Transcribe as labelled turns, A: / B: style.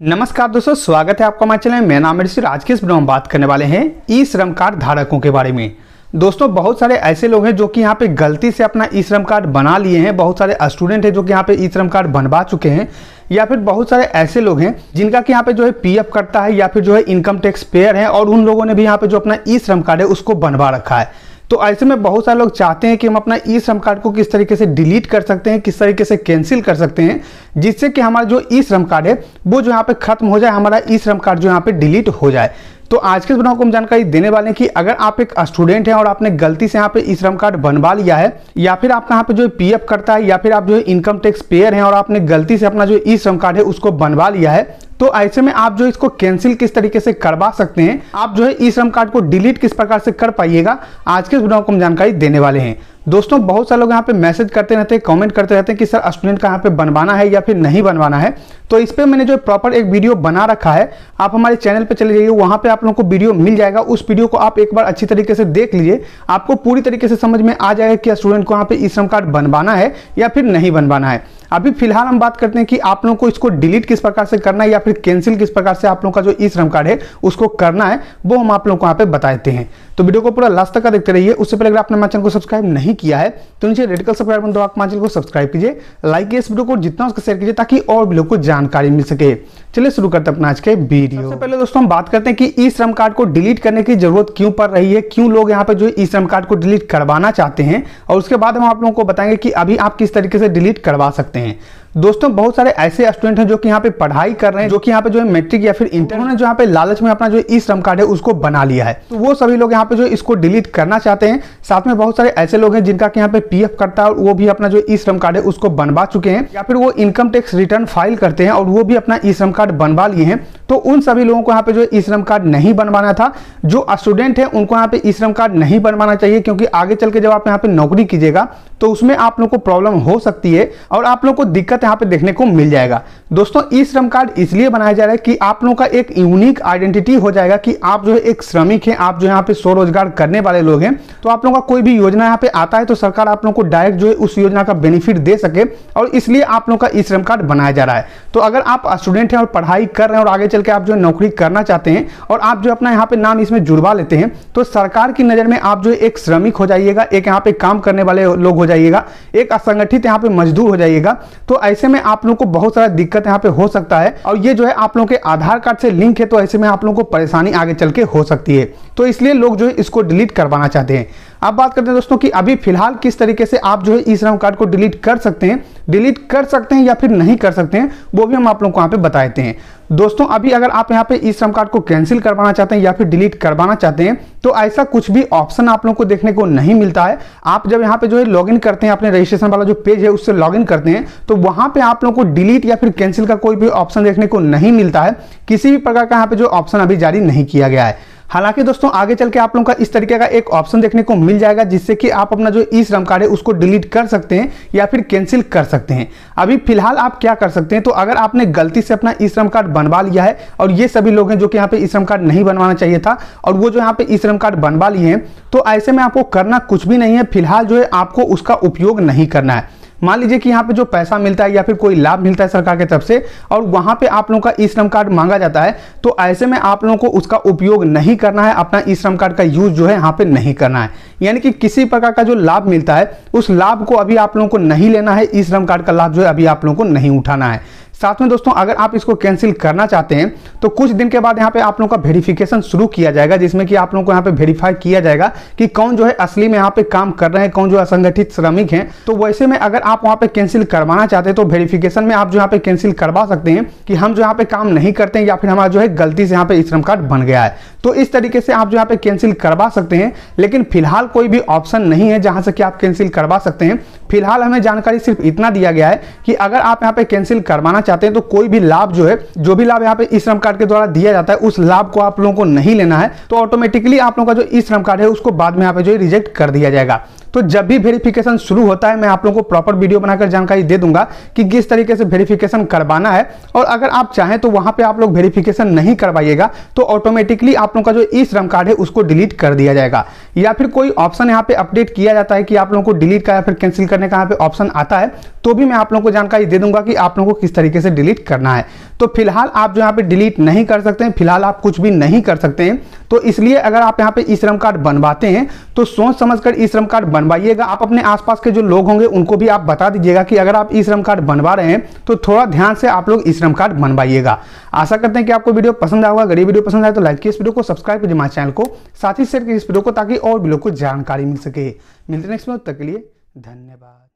A: नमस्कार दोस्तों, स्वागत है आपका हमारे चैनल में। नाम ऋषि आज के इस वीडियो में बात करने वाले हैं ई श्रम कार्ड धारकों के बारे में। दोस्तों, बहुत सारे ऐसे लोग हैं जो कि यहाँ पे गलती से अपना ई श्रम कार्ड बना लिए हैं। बहुत सारे स्टूडेंट हैं जो कि यहाँ पे ई श्रम कार्ड बनवा चुके हैं। या फिर बहुत सारे ऐसे लोग हैं जिनका कि यहाँ पे जो है पीएफ करता है या फिर जो है इनकम टैक्स पेयर है और उन लोगों ने भी यहाँ पे जो अपना ई श्रम कार्ड है उसको बनवा रखा है। तो ऐसे में बहुत सारे लोग चाहते हैं कि हम अपना ई श्रम कार्ड को किस तरीके से डिलीट कर सकते हैं, किस तरीके से कैंसिल कर सकते हैं, जिससे कि हमारा जो ई श्रम कार्ड है, वो जो यहाँ पे खत्म हो जाए, हमारा ई श्रम कार्ड जो यहाँ पे डिलीट हो जाए। तो आज के इस वीडियो को हम जानकारी देने वाले हैं कि अगर आप एक स्टूडेंट हैं और आपने गलती से यहाँ पे ई श्रम कार्ड बनवा लिया है, या फिर आपका यहाँ पे जो पीएफ करता है, या फिर आप जो इनकम टैक्स पेयर हैं और आपने गलती से अपना जो ई श्रम कार्ड है, उसको बनवा लिया है तो ऐसे में आप जो इसको कैंसिल किस तरीके से करवा सकते हैं, आप जो है ई श्रम कार्ड को डिलीट किस प्रकार से कर पाइएगा, आज के इस वीडियो को हम जानकारी देने वाले हैं। दोस्तों, बहुत सारे लोग यहाँ पे मैसेज करते रहते हैं कमेंट करते रहते हैं कि, सर स्टूडेंट का यहाँ पे बनवाना है या फिर नहीं बनवाना है? तो इस पर मैंने जो प्रॉपर एक वीडियो बना रखा है। आप हमारे चैनल पे चले जाइए, वहाँ पे आप लोगों को वीडियो मिल जाएगा। उस वीडियो को आप एक बार अच्छी तरीके से देख लीजिए। आपको पूरी तरीके से समझ में आ जाएगा कि स्टूडेंट को यहाँ पे ई श्रम कार्ड बनवाना है या फिर नहीं बनवाना है। अभी फ़िलहाल हम बात करते हैं कि आप लोगों को इसको डिलीट किस प्रकार से करना है या फिर कैंसिल किस प्रकार से आप लोगों का जो ई श्रम कार्ड है उसको करना है वो हम आप लोगों को यहाँ पे बताते हैं। तो वीडियो को पूरा लास्ट तक का देखते रहिए। उससे पहले अगर आपने हमारे चैनल को सब्सक्राइब नहीं किया है तो नीचे रेड कलर सब्सक्राइब बटन दबा हमारे चैनल को सब्सक्राइब कीजिए। लाइक इस वीडियो को जितना उसका शेयर कीजिए ताकि और भी लोग को जानकारी मिल सके। चलिए शुरू करते हैं अपना आज के वीडियो। सबसे पहले दोस्तों हम बात करते हैं कि ई श्रम कार्ड को डिलीट करने की ज़रूरत क्यों पड़ रही है क्यों लोग यहाँ पे जो ई श्रम कार्ड को डिलीट करवाना चाहते हैं और उसके बाद हम आप लोगों को बताएँगे कि अभी आप किस तरीके से डिलीट करवा सकते हैं। सकते हैं। दोस्तों बहुत सारे ऐसे स्टूडेंट हैं जो कि यहाँ पे पढ़ाई कर रहे हैं जो कि यहाँ पे जो है मैट्रिक या फिर इंटर उन्होंने जो यहाँ पे लालच में अपना जो ई श्रम कार्ड है उसको बना लिया है। तो वो सभी लोग यहाँ पे जो इसको डिलीट करना चाहते हैं। साथ में बहुत सारे ऐसे लोग हैं जिनका यहाँ पे पीएफ करता है और वो भी अपना जो ई श्रम कार्ड है उसको बनवा चुके हैं। या फिर वो इनकम टैक्स रिटर्न फ़ाइल करते हैं और वो भी अपना ई श्रम कार्ड बनवा लिए हैं। तो उन सभी लोगों को यहाँ पे जो ई श्रम कार्ड नहीं बनवाना था। जो स्टूडेंट है उनको यहाँ पे ई श्रम कार्ड नहीं बनवाना चाहिए क्योंकि आगे चल के जब आप यहाँ पे नौकरी कीजिएगा तो उसमें आप लोग को प्रॉब्लम हो सकती है और आप लोग को दिक्कत यहाँ पे देखने को मिल जाएगा। दोस्तों, ई श्रम कार्ड इसलिए बनाया जा रहा है कि आप लोगों का एक यूनिक आइडेंटिटी हो जाएगा कि आप जो है एक श्रमिक हैं, आप जो यहाँ पे स्वरोजगार करने वाले लोग हैं। तो आप लोगों का कोई भी योजना यहाँ पे आता है तो सरकार आप लोगों को डायरेक्ट जो है उस योजना का बेनिफिट दे सके और इसलिए आप लोगों का ई श्रम कार्ड बनाया जा रहा है। तो अगर आप स्टूडेंट हैं और पढ़ाई कर रहे हैं और आगे चल के आप जो है नौकरी करना चाहते हैं और आप जो अपना यहाँ पे नाम इसमें जुड़वा लेते हैं तो सरकार की नज़र में आप जो एक श्रमिक हो जाइएगा, एक यहाँ पे काम करने वाले लोग हो जाइएगा, एक असंगठित यहाँ पे मजदूर हो जाइएगा। तो ऐसे में आप लोग को बहुत सारा दिक्कत यहाँ पे हो सकता है। और ये जो है, आप लोगों के आधार कार्ड से लिंक है तो ऐसे में आप लोगों को परेशानी आगे चल के हो सकती है। तो इसलिए लोग जो है, इसको डिलीट करवाना चाहते हैं। अब बात करते हैं दोस्तों कि अभी फ़िलहाल किस तरीके से आप जो है ई श्रम कार्ड को डिलीट कर सकते हैं। डिलीट कर सकते हैं या फिर नहीं कर सकते हैं, वो भी हम आप लोगों को यहाँ पे बताते हैं। दोस्तों, अभी अगर आप यहाँ पे ई श्रम कार्ड को कैंसिल करवाना चाहते हैं या फिर डिलीट करवाना चाहते हैं तो ऐसा कुछ भी ऑप्शन आप लोगों को देखने को नहीं मिलता है। आप जब यहाँ पे जो है लॉगिन करते हैं, अपने रजिस्ट्रेशन वाला जो पेज है, उससे लॉगिन करते हैं तो वहाँ पे आप लोगों को डिलीट या फिर कैंसिल का कोई भी ऑप्शन देखने को नहीं मिलता है। किसी भी प्रकार का यहाँ पे जो ऑप्शन अभी जारी नहीं किया गया है। हालाँकि दोस्तों, आगे चल के आप लोगों का इस तरीके का एक ऑप्शन देखने को मिल जाएगा, जिससे कि आप अपना जो ई श्रम कार्ड है, उसको डिलीट कर सकते हैं या फिर कैंसिल कर सकते हैं। अभी फ़िलहाल आप क्या कर सकते हैं तो अगर आपने गलती से अपना ई श्रम कार्ड बनवा लिया है, और ये सभी लोग हैं जो कि यहाँ पे ई श्रम कार्ड नहीं बनवाना चाहिए था, और वो जो यहाँ पे ई श्रम कार्ड बनवा लिए हैं तो ऐसे में आपको करना कुछ भी नहीं है, फ़िलहाल जो है आपको उसका उपयोग नहीं करना है। मान लीजिए कि यहाँ पे जो पैसा मिलता है या फिर कोई लाभ मिलता है सरकार की तरफ़ से, और वहाँ पे आप लोगों का ई श्रम कार्ड मांगा जाता है तो ऐसे में आप लोगों को उसका उपयोग नहीं करना है, अपना ई श्रम कार्ड का यूज़ जो है यहाँ पे नहीं करना है। यानी कि किसी प्रकार का जो लाभ मिलता है, उस लाभ को अभी आप लोगों को नहीं लेना है ई श्रम कार्ड का लाभ जो है अभी आप लोगों को नहीं उठाना है। साथ में दोस्तों, अगर आप इसको कैंसिल करना चाहते हैं तो कुछ दिन के बाद यहाँ पे आप लोगों का वेरिफिकेशन शुरू किया जाएगा, जिसमें कि आप लोगों को यहाँ पे वेरीफाई किया जाएगा कि कौन जो है असली में यहाँ पे काम कर रहे हैं, कौन जो असंगठित श्रमिक हैं। तो वैसे में अगर आप वहाँ पे कैंसिल करवाना चाहते हैं तो वेरिफिकेशन में आप जो यहाँ पे कैंसिल करवा सकते हैं कि हम जो यहाँ पे काम नहीं करते हैं, या फिर हमारा जो है गलती से यहाँ पे श्रम कार्ड बन गया है। तो इस तरीके से आप जो यहाँ पे कैंसिल करवा सकते हैं, लेकिन फ़िलहाल कोई भी ऑप्शन नहीं है जहाँ से कि आप कैंसिल करवा सकते हैं। फ़िलहाल हमें जानकारी सिर्फ़ इतना दिया गया है कि अगर आप यहाँ पे कैंसिल करवाना चाहते हैं तो कोई भी लाभ जो है, जो भी लाभ यहाँ पे ई श्रम कार्ड के द्वारा दिया जाता है, उस लाभ को आप लोगों को नहीं लेना है तो ऑटोमेटिकली आप लोगों का जो ई श्रम कार्ड है, उसको बाद में यहाँ पे जो रिजेक्ट कर दिया जाएगा। तो जब भी वेरिफिकेशन शुरू होता है, मैं आप लोगों को प्रॉपर वीडियो बनाकर जानकारी दे दूँगा कि किस तरीके से वेरिफिकेशन करवाना है, और अगर आप चाहें तो वहाँ पे आप लोग वेरिफिकेशन नहीं करवाइएगा तो ऑटोमेटिकली आप लोगों का जो ई श्रम कार्ड है, उसको डिलीट कर दिया जाएगा। या फिर कोई ऑप्शन यहाँ पे अपडेट किया जाता है कि आप लोगों को डिलीट का या फिर कैंसिल करने का यहाँ पे ऑप्शन आता है तो भी मैं आप लोगों को जानकारी दे दूँगा कि आप लोगों को किस तरीके से डिलीट करना है। तो फ़िलहाल आप जो यहाँ पे डिलीट नहीं कर सकते हैं, फ़िलहाल आप कुछ भी नहीं कर सकते हैं तो इसलिए अगर आप यहाँ पे ई श्रम कार्ड बनवाते हैं तो सोच समझकर ई श्रम कार्ड बनवाइएगा। आप अपने आसपास के जो लोग होंगे, उनको भी आप बता दीजिएगा कि अगर आप ई श्रम कार्ड बनवा रहे हैं तो थोड़ा ध्यान से आप लोग ई श्रम कार्ड बनवाइएगा। आशा करते हैं कि आपको वीडियो पसंद आएगा अगर ये वीडियो पसंद आए तो लाइक कीजिए इस वीडियो को, सब्सक्राइब कीजिए हमारे चैनल को, साथ ही शेयर कीजिए इस वीडियो को ताकि और भी लोग को जानकारी मिल सके। मिलते नेक्स्ट में तक के लिए धन्यवाद।